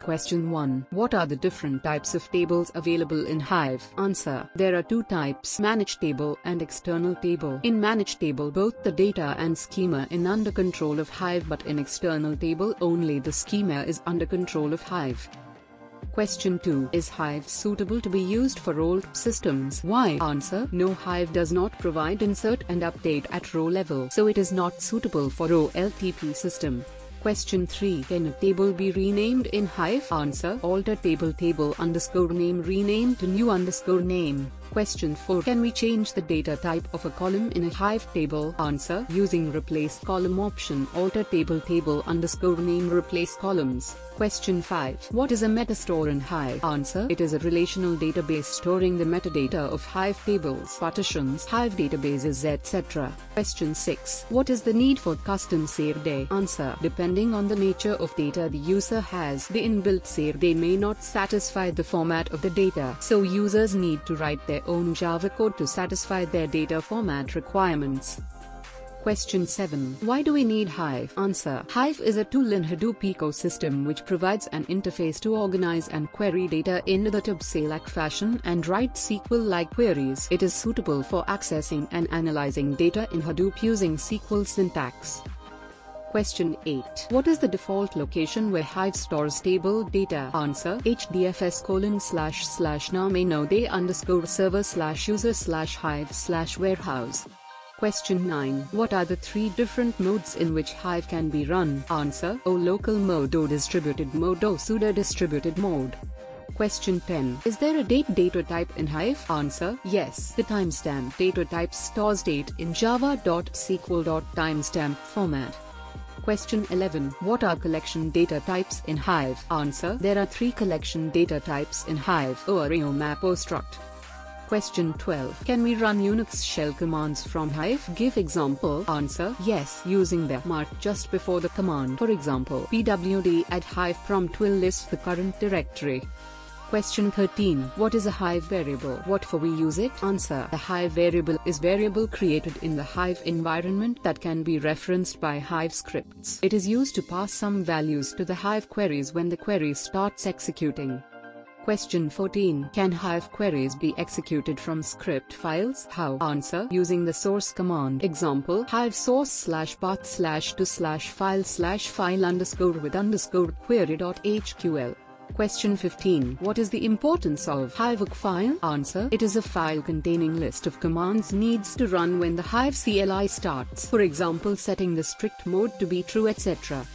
Question 1. What are the different types of tables available in Hive? Answer. There are two types, managed table and external table. In managed table both the data and schema in under control of Hive but in external table only the schema is under control of Hive. Question 2. Is Hive suitable to be used for OLTP systems? Why? Answer. No Hive does not provide insert and update at row level so it is not suitable for OLTP system. Question 3. Can a table be renamed in Hive? Answer. Alter table table underscore name rename to new underscore name. Question 4. Can we change the data type of a column in a Hive table? Answer. Using replace column option alter table table underscore name replace columns. Question 5. What is a metastore in Hive? Answer. It is a relational database storing the metadata of Hive tables, partitions, Hive databases etc. Question 6. What is the need for custom SerDe? Answer. Depending on the nature of data the user has, the inbuilt SerDe may not satisfy the format of the data, so users need to write their own Java code to satisfy their data format requirements. Question 7. Why do we need Hive? Answer. Hive is a tool in Hadoop ecosystem which provides an interface to organize and query data in the TABC-like fashion and write SQL-like queries. It is suitable for accessing and analyzing data in Hadoop using SQL syntax. Question 8. What is the default location where Hive stores table data? Answer. HDFS colon slash slash name node underscore server slash user slash hive slash warehouse. Question 9. What are the three different modes in which Hive can be run? Answer. O local mode O distributed mode O pseudo distributed mode. Question 10. Is there a date data type in Hive? Answer. Yes. The timestamp data type stores date in java.sql.timestamp format. Question 11. What are collection data types in Hive? Answer. There are three collection data types in Hive. Array map or struct. Question 12. Can we run Unix shell commands from Hive? Give example. Answer. Yes, using the mark just before the command. For example, pwd at hive prompt will list the current directory. Question 13. What is a Hive variable? What for we use it? Answer. A Hive variable is variable created in the Hive environment that can be referenced by Hive scripts. It is used to pass some values to the Hive queries when the query starts executing. Question 14. Can Hive queries be executed from script files? How? Answer. Using the source command. Example. Hive source slash path slash to slash file slash file underscore with underscore query.hql. Question 15. What is the importance of Hive file? Answer. It is a file containing list of commands needs to run when the Hive CLI starts. For example setting the strict mode to be true etc.